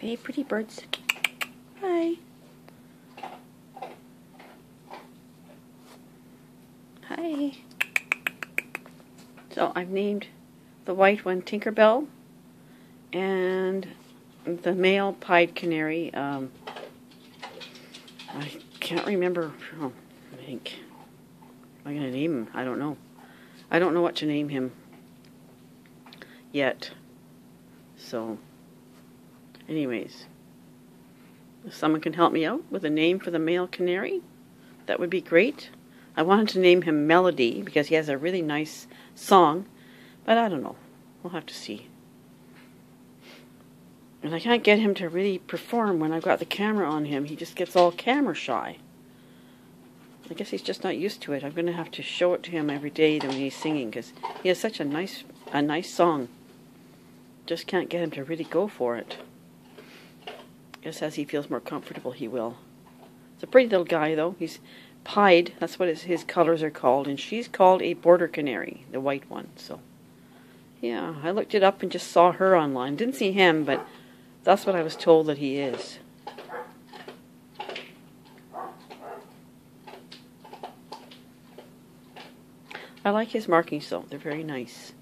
Hey, pretty birds. Hi. Hi. So I've named the white one Tinkerbell and the male pied canary. Um, I can't remember. Oh, I think. Am I going to name him? I don't know. I don't know what to name him yet. So, anyways, if someone can help me out with a name for the male canary, that would be great. I wanted to name him Mellowdy because he has a really nice song, but I don't know. We'll have to see. And I can't get him to really perform when I've got the camera on him. He just gets all camera shy. I guess he's just not used to it. I'm going to have to show it to him every day when he's singing because he has such a nice, a nice song. Just can't get him to really go for it. Guess as he feels more comfortable, he will. It's a pretty little guy, though. He's pied. That's what his, his colors are called, and she's called a border canary, the white one. So, yeah, I looked it up and just saw her online. Didn't see him, but that's what I was told that he is. I like his markings though, they're very nice.